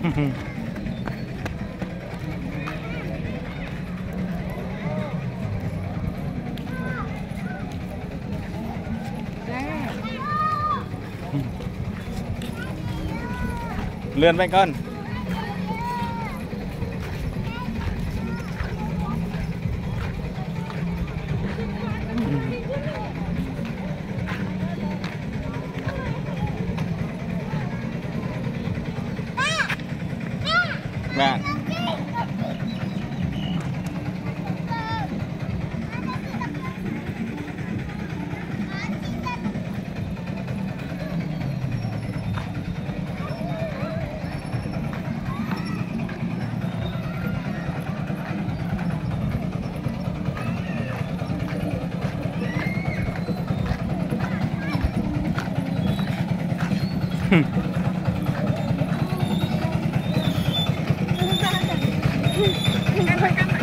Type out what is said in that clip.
เลื่อนไปก่อน back. Hmm. em phải cắt